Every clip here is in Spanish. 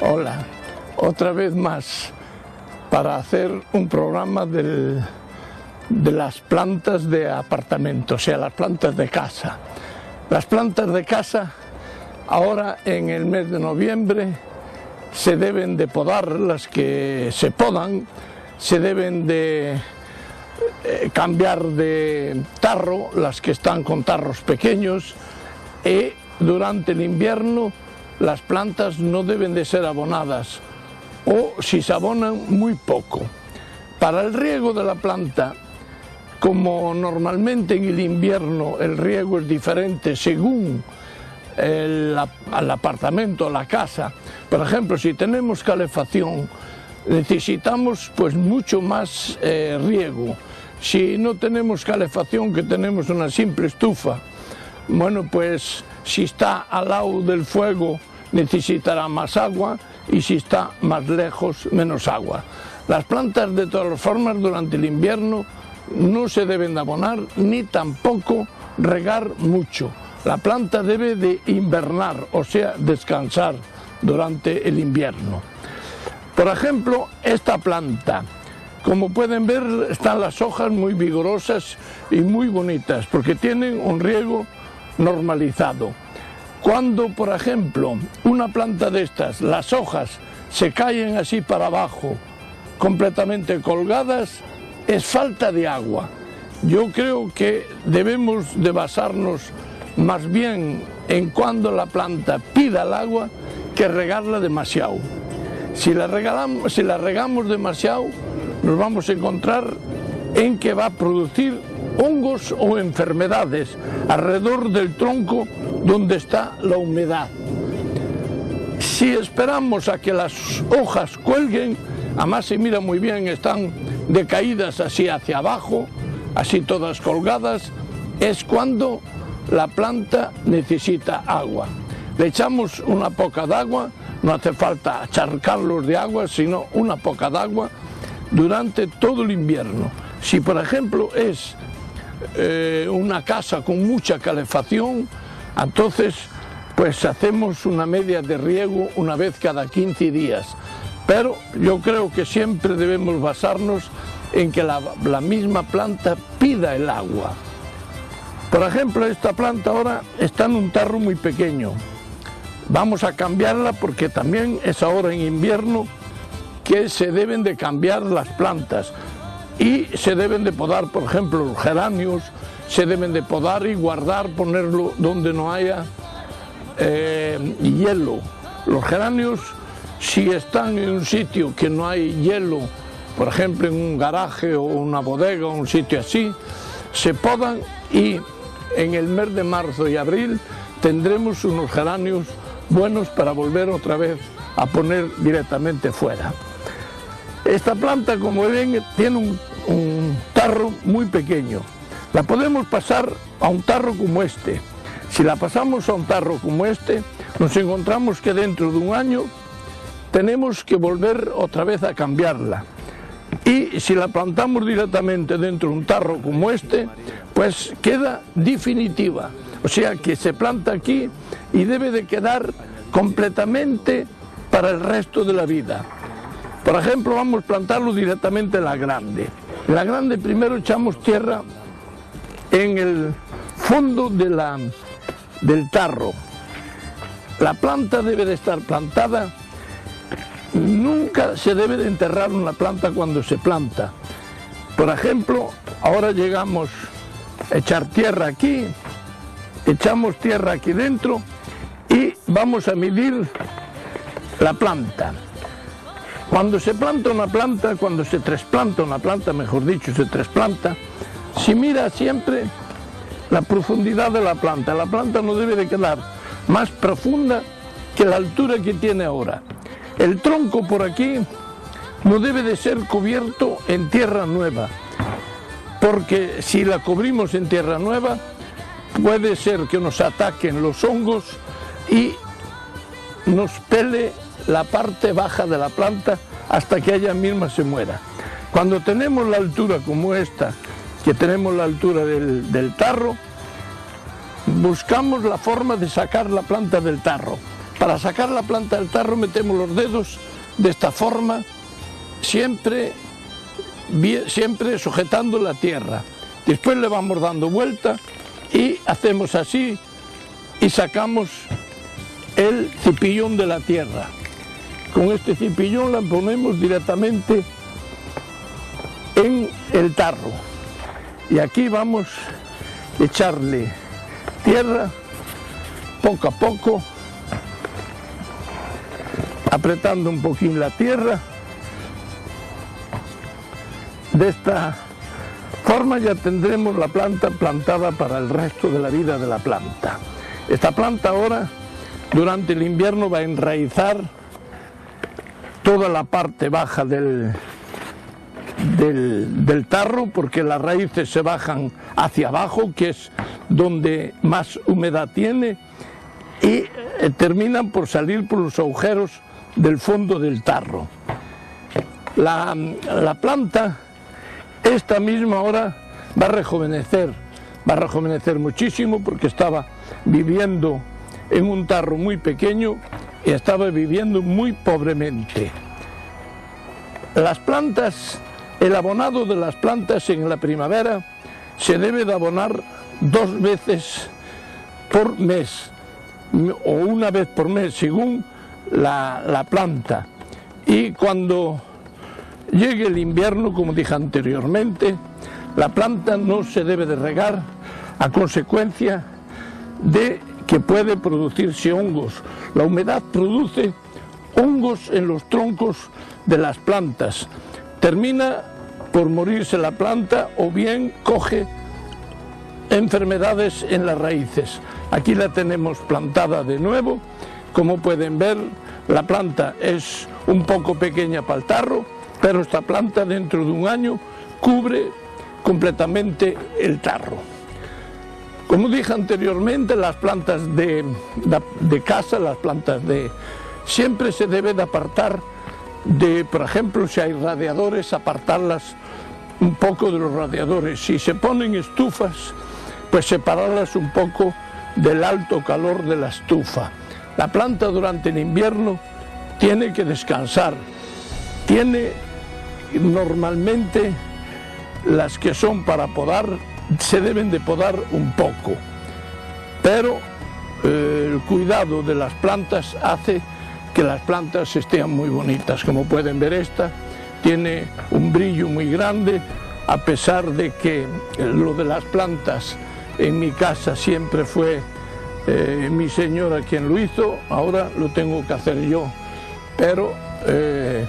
Hola, otra vez más para hacer un programa de las plantas de apartamento, o sea, las plantas de casa. Las plantas de casa ahora en el mes de noviembre se deben de podar, las que se podan, se deben de eh, cambiar de tarro, las que están con tarros pequeños, y durante el invierno las plantas no deben de ser abonadas o si se abonan muy poco. Para el riego de la planta, como normalmente en el invierno el riego es diferente según el, al apartamento, la casa, por ejemplo, si tenemos calefacción, necesitamos pues mucho más eh, riego. Si no tenemos calefacción, que tenemos una simple estufa, bueno, pues si está al lado del fuego necesitará más agua y si está más lejos menos agua. Las plantas de todas formas durante el invierno no se deben de abonar ni tampoco regar mucho. La planta debe de invernar, o sea, descansar durante el invierno. Por ejemplo, esta planta, como pueden ver, están las hojas muy vigorosas y muy bonitas porque tienen un riego normalizado. Cuando, por ejemplo, una planta de estas, las hojas se caen así para abajo, completamente colgadas, es falta de agua. Yo creo que debemos de basarnos más bien en cuando la planta pida el agua que regarla demasiado. Si la, si la regamos demasiado, nos vamos a encontrar en que va a producir hongos o enfermedades alrededor del tronco donde está la humedad. Si esperamos a que las hojas cuelguen, además se mira muy bien, están decaídas así hacia abajo, así todas colgadas, es cuando la planta necesita agua. Le echamos una poca de agua, no hace falta acharcarlos de agua, sino una poca de agua durante todo el invierno. Si por ejemplo es eh, una casa con mucha calefacción, entonces pues hacemos una media de riego una vez cada 15 días. Pero yo creo que siempre debemos basarnos en que la, la misma planta pida el agua. Por ejemplo, esta planta ahora está en un tarro muy pequeño. Vamos a cambiarla porque también es ahora en invierno que se deben de cambiar las plantas y se deben de podar, por ejemplo, los geranios, se deben de podar y guardar, ponerlo donde no haya eh, hielo. Los geranios, si están en un sitio que no hay hielo, por ejemplo en un garaje o una bodega o un sitio así, se podan y en el mes de marzo y abril tendremos unos geranios buenos para volver otra vez a poner directamente fuera. Esta planta, como ven, tiene un, tarro muy pequeño. La podemos pasar a un tarro como este. Si la pasamos a un tarro como este, nos encontramos que dentro de un año tenemos que volver otra vez a cambiarla. Y si la plantamos directamente dentro de un tarro como este, pues queda definitiva. O sea que se planta aquí y debe de quedar completamente para el resto de la vida. Por ejemplo, vamos a plantarlo directamente en la grande. En la grande primero echamos tierra en el fondo del tarro. La planta debe de estar plantada, nunca se debe de enterrar una planta cuando se planta. Por ejemplo, ahora llegamos a echar tierra aquí, echamos tierra aquí dentro y vamos a medir la planta. Cuando se planta una planta, cuando se trasplanta una planta, mejor dicho, se trasplanta, se mira siempre la profundidad de la planta. La planta no debe de quedar más profunda que la altura que tiene ahora. El tronco por aquí no debe de ser cubierto en tierra nueva, porque si la cubrimos en tierra nueva, puede ser que nos ataquen los hongos y nos pele la parte baja de la planta hasta que ella misma se muera. Cuando tenemos la altura como esta, que tenemos la altura del, tarro, buscamos la forma de sacar la planta del tarro. Para sacar la planta del tarro metemos los dedos de esta forma, siempre, siempre sujetando la tierra. Después le vamos dando vuelta y hacemos así y sacamos el cipillón de la tierra. Con este cipillón la ponemos directamente en el tarro. Y aquí vamos a echarle tierra poco a poco, apretando un poquín la tierra. De esta forma ya tendremos la planta plantada para el resto de la vida de la planta. Esta planta ahora, durante el invierno, va a enraizar toda la parte baja del, del, tarro porque las raíces se bajan hacia abajo, que es donde más humedad tiene, y eh, terminan por salir por los agujeros del fondo del tarro. La, la planta, esta misma hora, va a rejuvenecer, va a rejuvenecer muchísimo porque estaba viviendo en un tarro muy pequeño estaba viviendo muy pobremente. Las plantas, el abonado de las plantas en la primavera se debe de abonar dos veces por mes o una vez por mes según la, la planta. Y cuando llegue el invierno, como dije anteriormente, la planta no se debe de regar a consecuencia de que puede producirse hongos. La humedad produce hongos en los troncos de las plantas. Termina por morirse la planta o bien coge enfermedades en las raíces. Aquí la tenemos plantada de nuevo. Como pueden ver, la planta es un poco pequeña para el tarro, pero esta planta dentro de un año cubre completamente el tarro. Como dije anteriormente, las plantas de, casa, las plantas de... Siempre se debe de apartar de, por ejemplo, si hay radiadores, apartarlas un poco de los radiadores. Si se ponen estufas, pues separarlas un poco del alto calor de la estufa. La planta durante el invierno tiene que descansar. Tiene normalmente las que son para podar se deben de podar un poco, pero eh, el cuidado de las plantas hace que las plantas estén muy bonitas. Como pueden ver esta tiene un brillo muy grande, a pesar de que lo de las plantas en mi casa siempre fue eh, mi señora quien lo hizo, ahora lo tengo que hacer yo. Pero eh,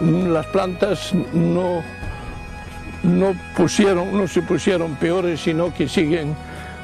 las plantas no no, pusieron, no se pusieron peores, sino que siguen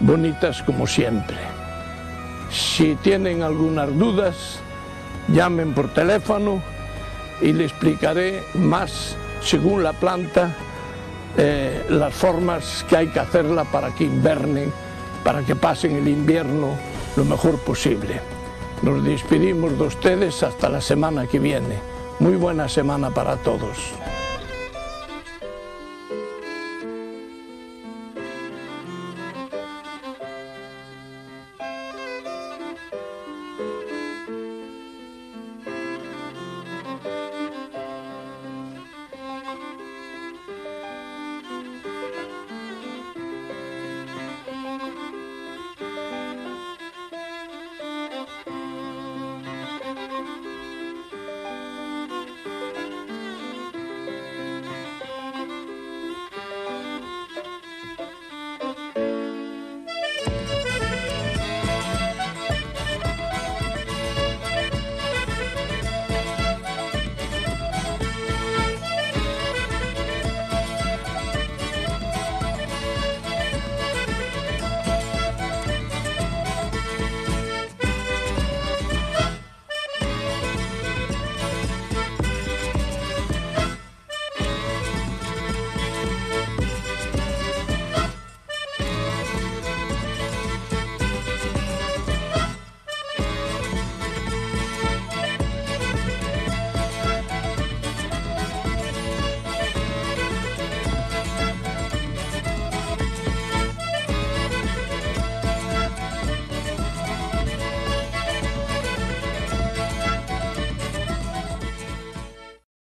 bonitas como siempre. Si tienen algunas dudas, llamen por teléfono y le explicaré más, según la planta, eh, las formas que hay que hacerla para que invernen, para que pasen el invierno lo mejor posible. Nos despedimos de ustedes hasta la semana que viene. Muy buena semana para todos.